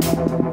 Thank you.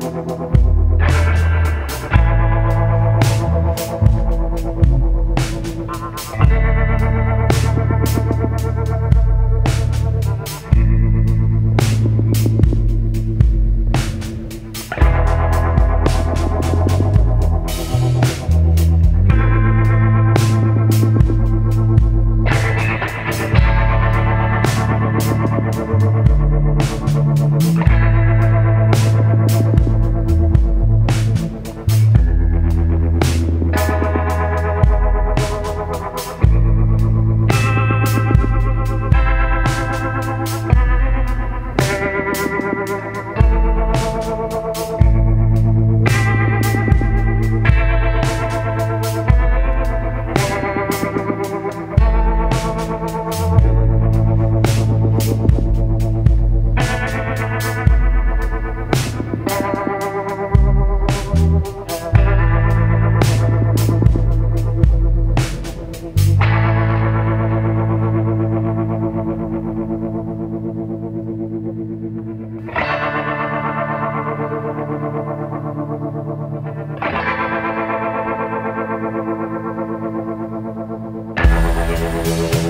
Thank